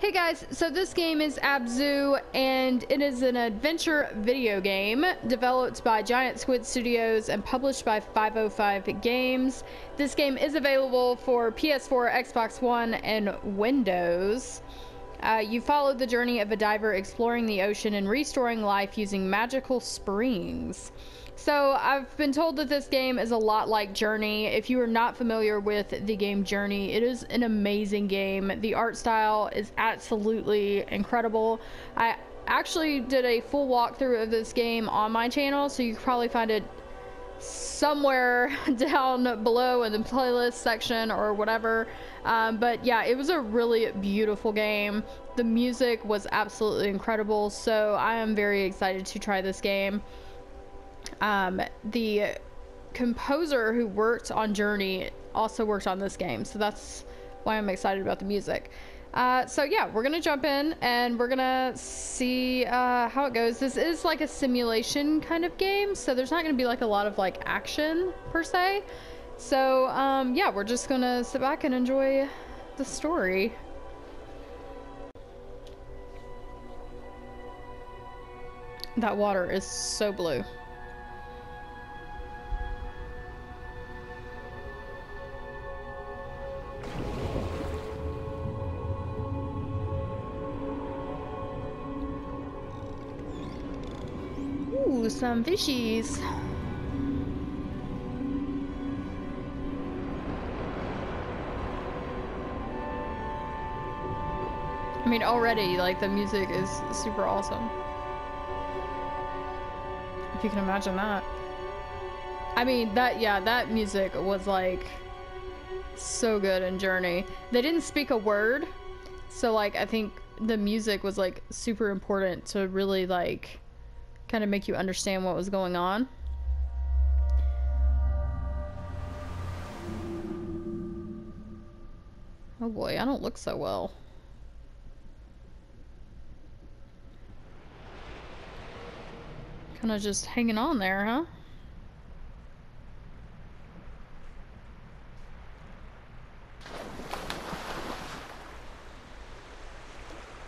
Hey guys, so this game is Abzu, and it is an adventure video game developed by Giant Squid Studios and published by 505 Games. This game is available for PS4, Xbox One, and Windows. Uh, you follow the journey of a diver exploring the ocean and restoring life using magical springs. So I've been told that this game is a lot like Journey. If you are not familiar with the game Journey, it is an amazing game. The art style is absolutely incredible. I actually did a full walkthrough of this game on my channel, so you can probably find it somewhere down below in the playlist section or whatever. Um, but yeah, it was a really beautiful game. The music was absolutely incredible, so I am very excited to try this game. Um, the composer who worked on Journey also worked on this game, so that's why I'm excited about the music. Uh, so yeah, we're gonna jump in and we're gonna see uh, how it goes. This is like a simulation kind of game, so there's not gonna be like a lot of like action per se. So um, yeah, we're just gonna sit back and enjoy the story. That water is so blue. Some fishies. I mean, already, like, the music is super awesome. If you can imagine that. I mean, that, yeah, that music was, like, so good in Journey. They didn't speak a word, so, like, I think the music was, like, super important to really, like, kind of make you understand what was going on. Oh boy, I don't look so well. Kind of just hanging on there, huh?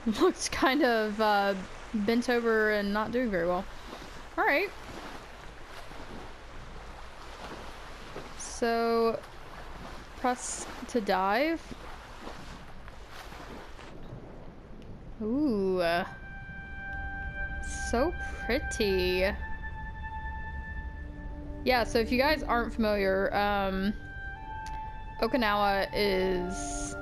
Looks kind of uh, bent over and not doing very well. Alright. So, press to dive. Ooh. So pretty. Yeah, so if you guys aren't familiar, um, Okinawa is,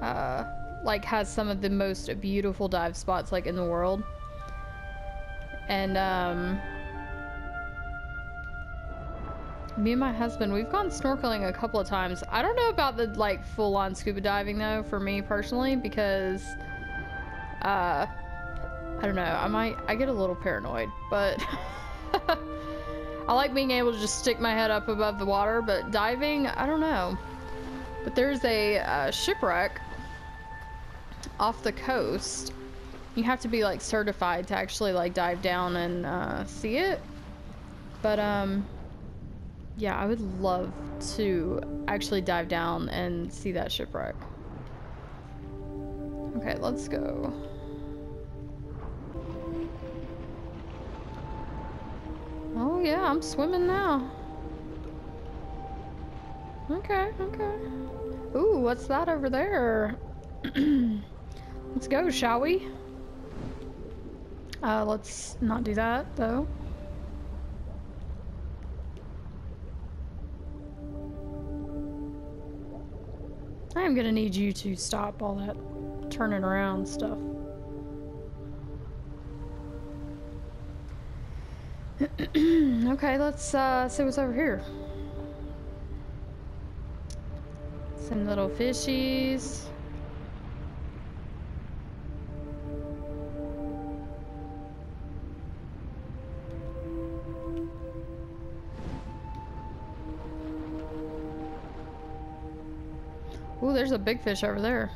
uh, like has some of the most beautiful dive spots like in the world. And um me and my husband, we've gone snorkeling a couple of times. I don't know about the like full-on scuba diving though for me personally because uh I don't know, I might I get a little paranoid, but I like being able to just stick my head up above the water, but diving, I don't know. But there's a uh, shipwreck off the coast. You have to be like certified to actually like dive down and uh, see it. But um, yeah, I would love to actually dive down and see that shipwreck. Okay, let's go. Oh yeah, I'm swimming now. Okay, okay. Ooh, what's that over there? Let's go, shall we? Uh, let's not do that, though. I am gonna need you to stop all that turning around stuff. okay, let's uh, see what's over here. Some little fishies. There's a big fish over there.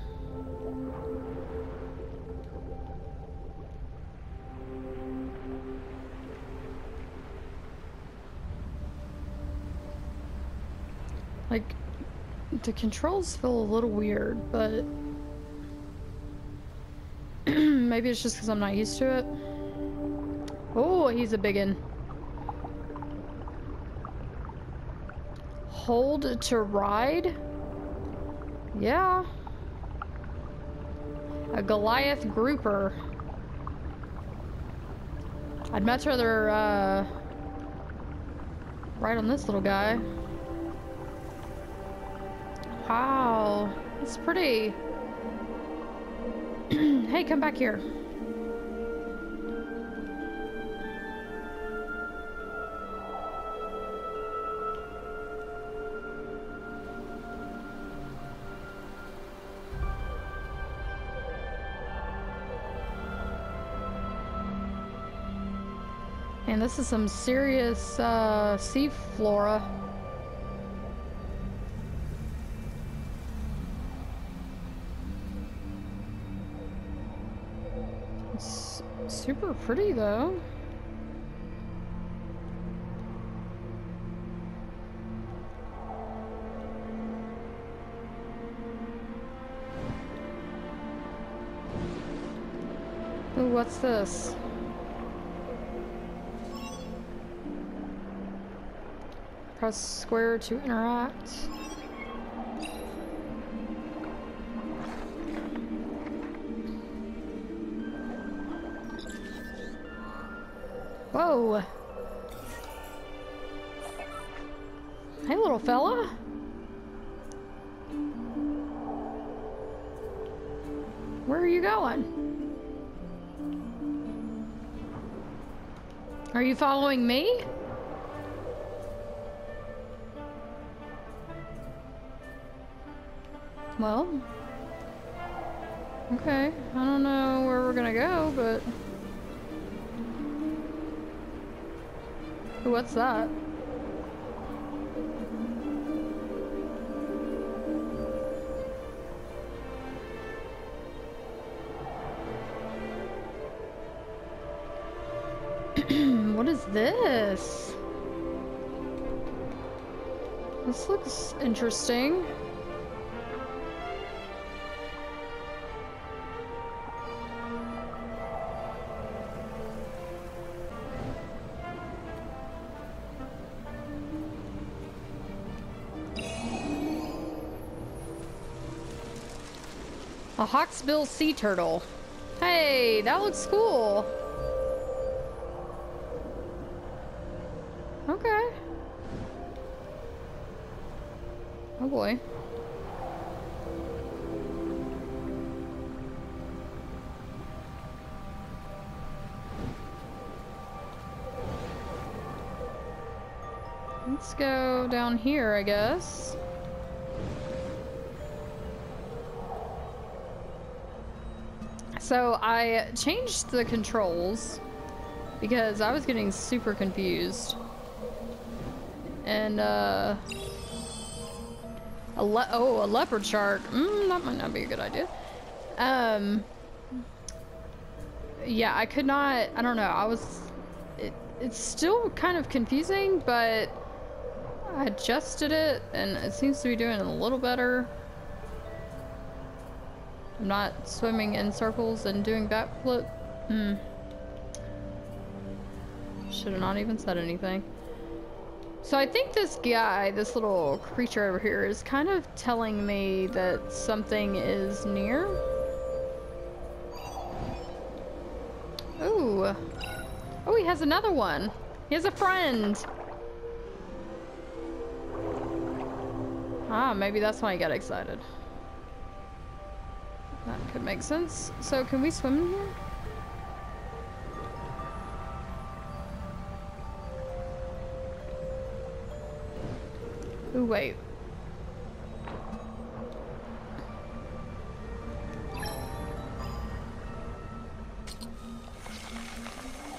Like, the controls feel a little weird, but Maybe it's just because I'm not used to it. Oh, he's a biggin. Hold to ride? Yeah. A Goliath grouper. I'd much rather, uh, ride on this little guy. Wow, it's pretty. hey, come back here. And this is some serious uh, sea flora. It's super pretty though. What's this? Press square to interact. Whoa. Hey, little fella. Where are you going? Are you following me? Well. Okay. I don't know where we're gonna go, but... What's that? what is this? This looks interesting. A hawksbill sea turtle. Hey, that looks cool. Okay. Oh boy. Let's go down here, I guess. So I changed the controls because I was getting super confused. And, uh... A le oh, a leopard shark. Mm, that might not be a good idea. Um... Yeah, I could not... I don't know. I was... It, it's still kind of confusing, but... I adjusted it, and it seems to be doing a little better. I'm not swimming in circles and doing backflip. Hmm. Should have not even said anything. So I think this guy, this little creature over here, is kind of telling me that something is near. Ooh. Oh, he has another one. He has a friend. Ah, maybe that's why he got excited. That could make sense. So can we swim in here? Ooh, wait.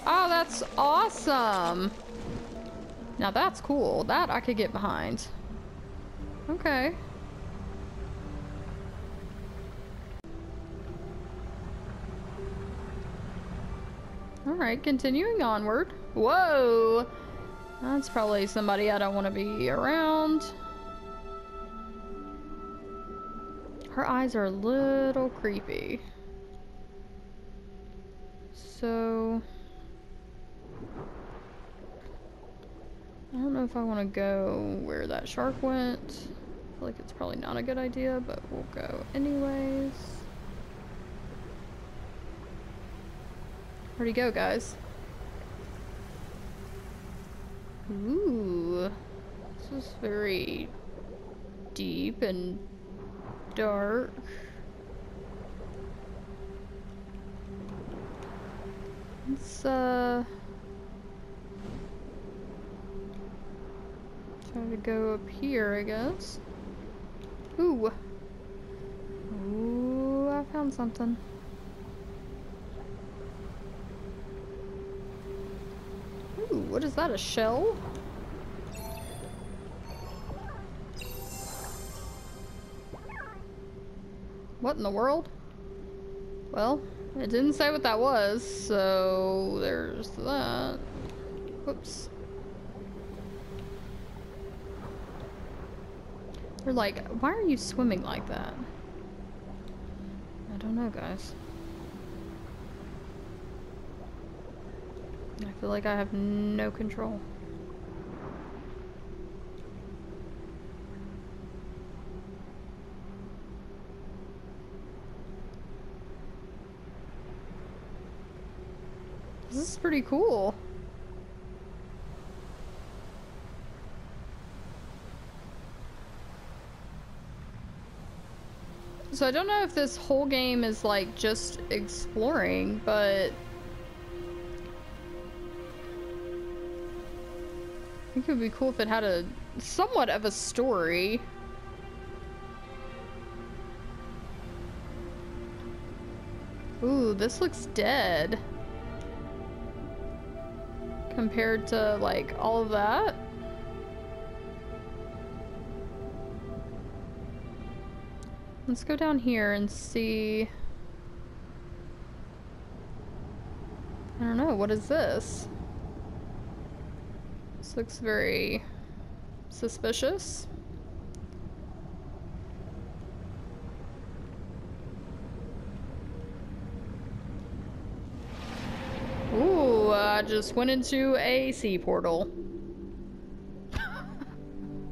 Oh, that's awesome. Now that's cool. That I could get behind. Okay. Alright, continuing onward. Whoa! That's probably somebody I don't want to be around. Her eyes are a little creepy. so... I don't know if I want to go where that shark went. I feel like it's probably not a good idea, but we'll go anyways. Where'd he go, guys? Ooh. This is very deep and dark. Let's, uh... Try to go up here, I guess. Ooh. Ooh, I found something. Ooh, what is that, a shell? What in the world? Well, it didn't say what that was, so there's that. Whoops. They're like, why are you swimming like that? I don't know, guys. I feel like I have no control. This is pretty cool. So I don't know if this whole game is like just exploring, but would be cool if it had a somewhat of a story. Ooh, this looks dead. Compared to like all of that. Let's go down here and see. I don't know, what is this? This looks very suspicious. Ooh, I just went into a sea portal.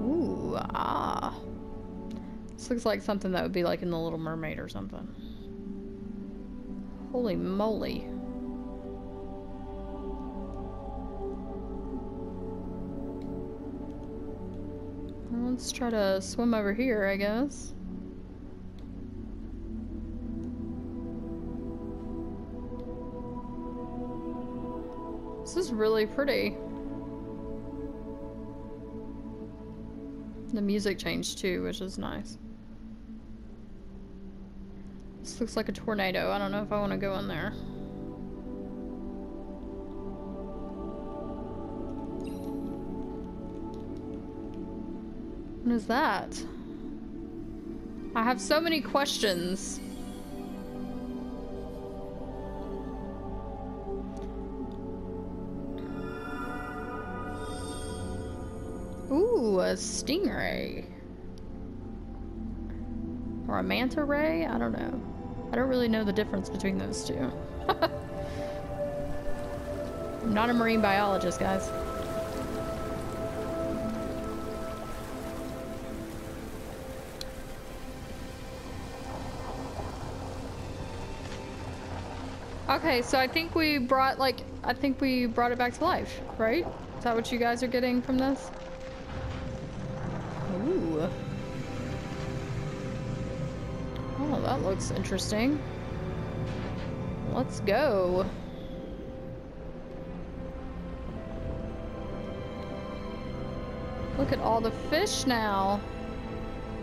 Ooh, ah. This looks like something that would be like in The Little Mermaid or something. Holy moly. let's try to swim over here, I guess. This is really pretty. The music changed too, which is nice. Looks like a tornado. I don't know if I want to go in there. What is that? I have so many questions. Ooh, a stingray. Or a manta ray? I don't know. I don't really know the difference between those two. I'm not a marine biologist, guys. Okay, so I think we brought, like, I think we brought it back to life, right? Is that what you guys are getting from this? Looks interesting. Let's go. Look at all the fish now.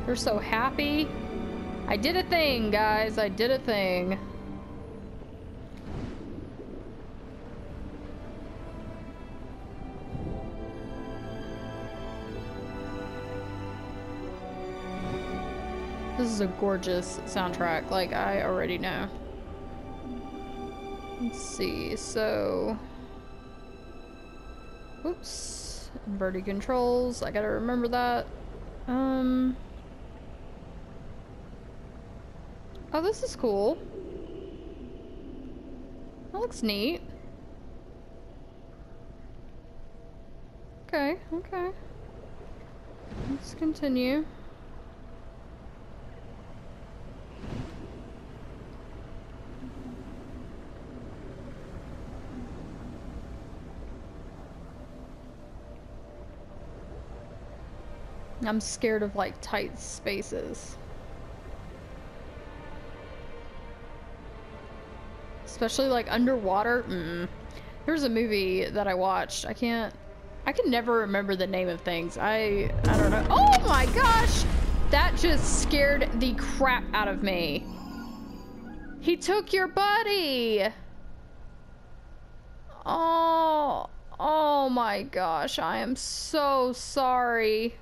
They're so happy. I did a thing, guys. I did a thing. This is a gorgeous soundtrack, like I already know. Let's see, so... Oops. Inverted controls, I gotta remember that. Um... Oh, this is cool. That looks neat. Okay, okay. Let's continue. I'm scared of like tight spaces. Especially like underwater. Mm. There was a movie that I watched. I can't I can never remember the name of things. I I don't know. Oh my gosh! That just scared the crap out of me. He took your buddy. Oh, oh my gosh. I am so sorry.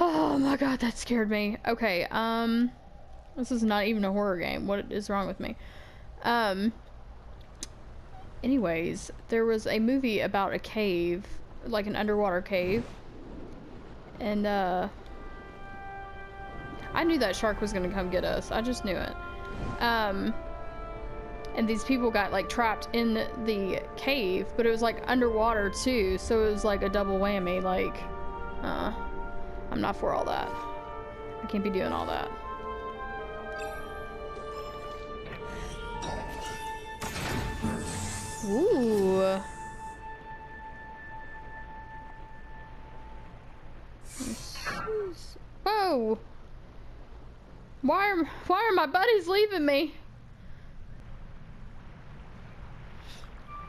Oh my god, that scared me. Okay, um, this is not even a horror game. What is wrong with me? Um, anyways, there was a movie about a cave, like an underwater cave. And, uh, I knew that shark was gonna come get us. I just knew it. Um, and these people got, like, trapped in the cave, but it was, like, underwater, too. So it was, like, a double whammy. Like, uh, I'm not for all that. I can't be doing all that. Ooh. Whoa. Why are, why are my buddies leaving me?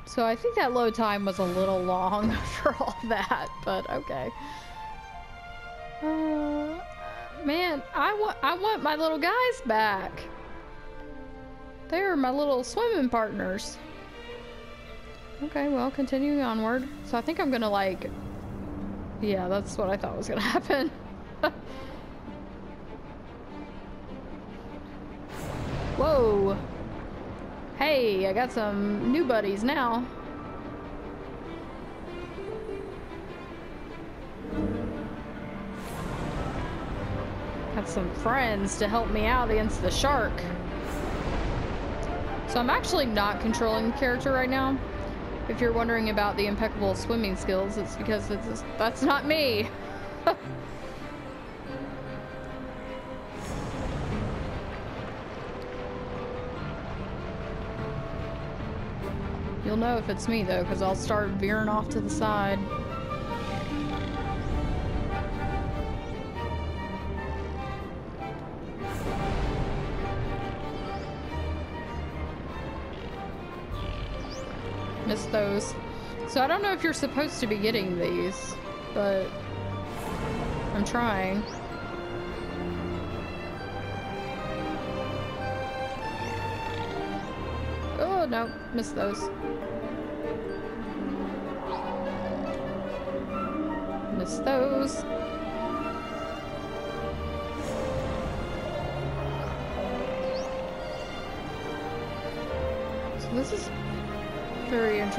So I think that load time was a little long for all that, but okay. Uh, man, I want I want my little guys back. They're my little swimming partners. Okay, well, continuing onward. So I think I'm gonna like... Yeah, that's what I thought was gonna happen. Whoa! Hey, I got some new buddies now. Some friends to help me out against the shark. So I'm actually not controlling the character right now. If you're wondering about the impeccable swimming skills, it's because it's, that's not me. You'll know if it's me though, because I'll start veering off to the side. Those. So I don't know if you're supposed to be getting these, but I'm trying. Oh, no, missed those. Missed those.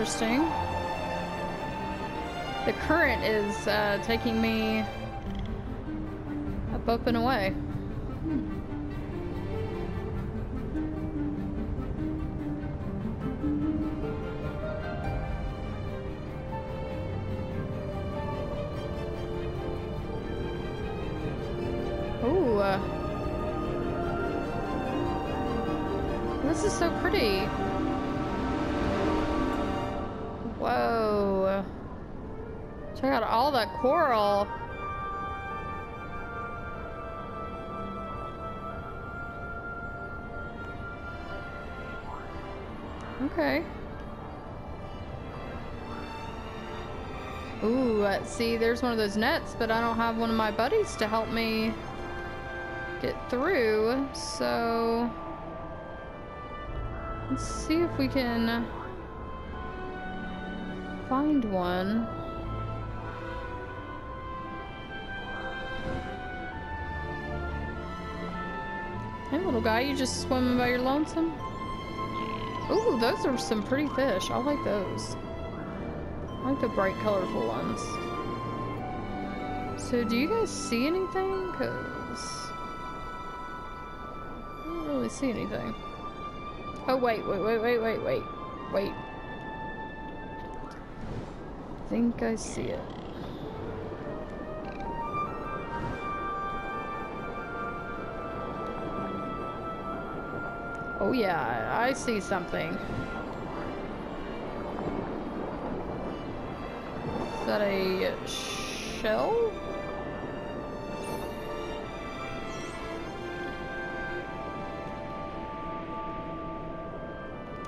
Interesting. The current is uh, taking me up, up, and away. Ooh. Uh, this is so pretty. Check out all that coral. Okay. Ooh, uh, see, there's one of those nets, but I don't have one of my buddies to help me get through, so... Let's see if we can find one. Little guy, you just swimming by your lonesome? Ooh, those are some pretty fish. I like those. I like the bright colorful ones. So do you guys see anything? Cause I don't really see anything. Oh, wait, wait, wait, wait, wait, wait. Wait. I think I see it. Oh yeah, I see something. Is that a shell?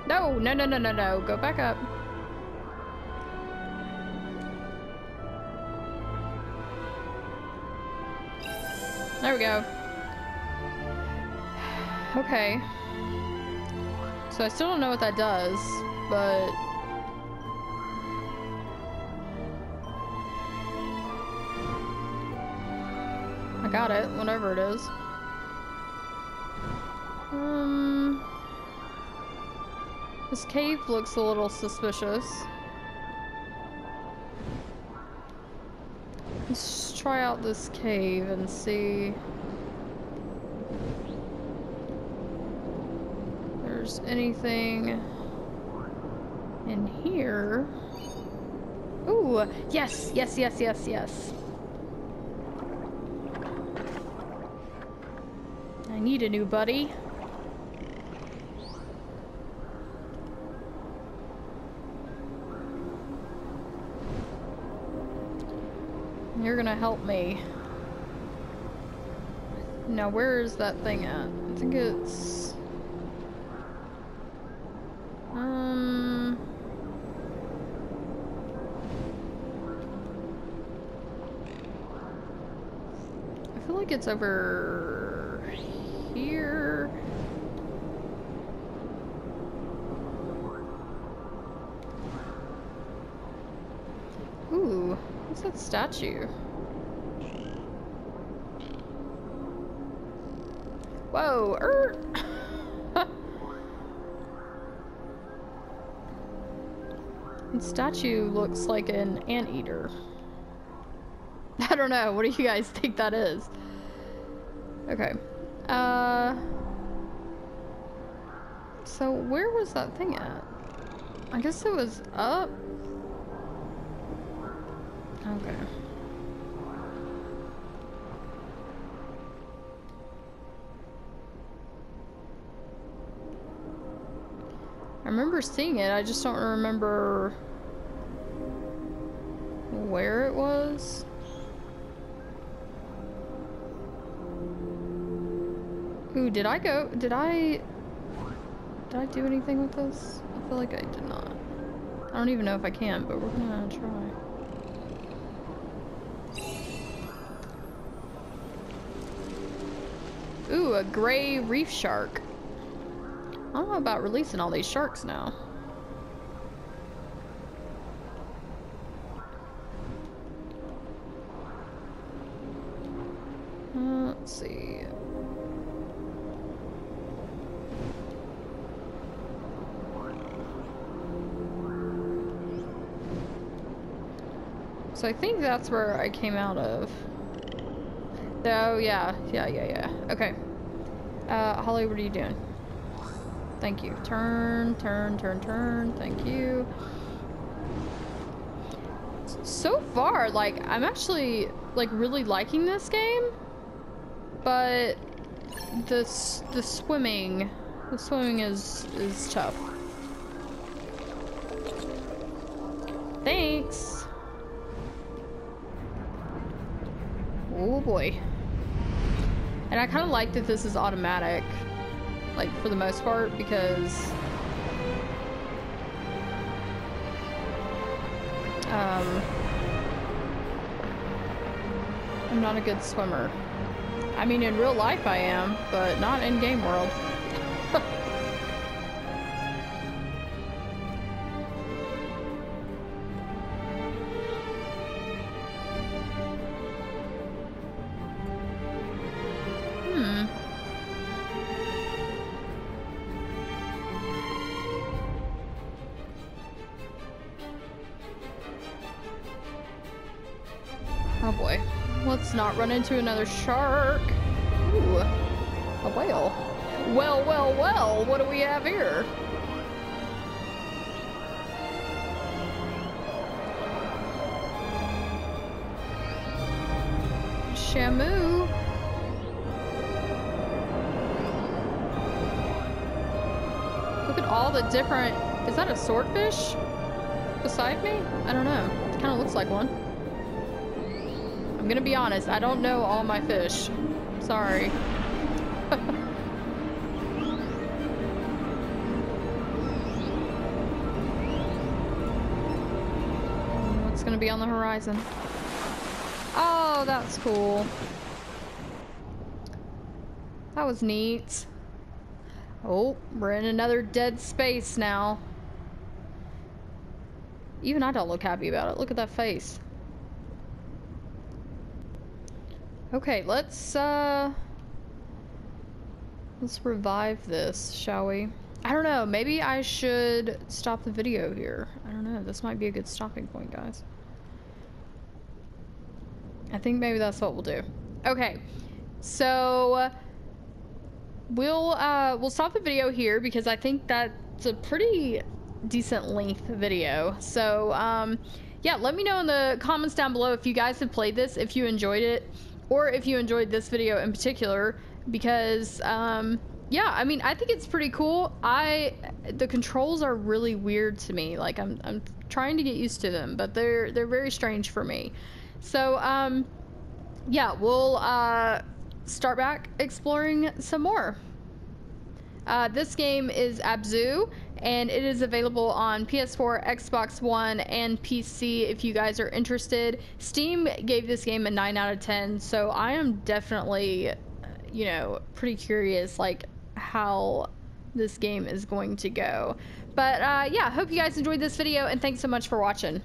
No, no, no, no, no, no. Go back up. There we go. Okay. So I still don't know what that does, but... I got it, whatever it is. Um... This cave looks a little suspicious. Let's try out this cave and see... there's anything in here. Ooh, yes, yes, yes, yes, yes. I need a new buddy. You're gonna help me. Now, where is that thing at? I think it's... Um... I feel like it's over here. Ooh, what's that statue? Whoa, er The statue looks like an anteater. I don't know. What do you guys think that is? Okay. Uh. So where was that thing at? I guess it was up. Okay. I remember seeing it, I just don't remember where it was. Ooh, did I go? Did I... Did I do anything with this? I feel like I did not. I don't even know if I can, but we're gonna try. Ooh, a gray reef shark. I don't know about releasing all these sharks now. So I think that's where I came out of. Oh, yeah. Yeah, yeah, yeah. Okay. Uh, Holly, what are you doing? Thank you. Turn, turn, turn, turn. Thank you. So far, like, I'm actually, like, really liking this game. But the, the swimming, the swimming is, is tough. Boy. And I kind of like that this is automatic like for the most part because um, I'm not a good swimmer. I mean in real life I am, but not in game world. Not run into another shark. Ooh, a whale. Well, well, well, what do we have here? Shamu. Look at all the different... Is that a swordfish beside me? I don't know. It kind of looks like one. I'm gonna be honest, I don't know all my fish. Sorry. What's gonna be on the horizon? Oh, that's cool. That was neat. Oh, we're in another dead space now. Even I don't look happy about it. Look at that face. Okay, let's, uh... Let's revive this, shall we? I don't know, maybe I should stop the video here. I don't know, this might be a good stopping point, guys. I think maybe that's what we'll do. Okay, so we'll uh, we'll stop the video here because I think that's a pretty decent length video. So um, yeah, let me know in the comments down below if you guys have played this, if you enjoyed it, or if you enjoyed this video in particular. Because um, yeah, I mean, I think it's pretty cool. I the controls are really weird to me. Like I'm I'm trying to get used to them, but they're they're very strange for me. So um, yeah, we'll uh start back exploring some more. Uh, this game is Abzu, and it is available on PS4, Xbox One, and PC if you guys are interested. Steam gave this game a 9 out of 10, so I am definitely, you know, pretty curious, like, how this game is going to go. But uh, yeah, hope you guys enjoyed this video, and thanks so much for watching.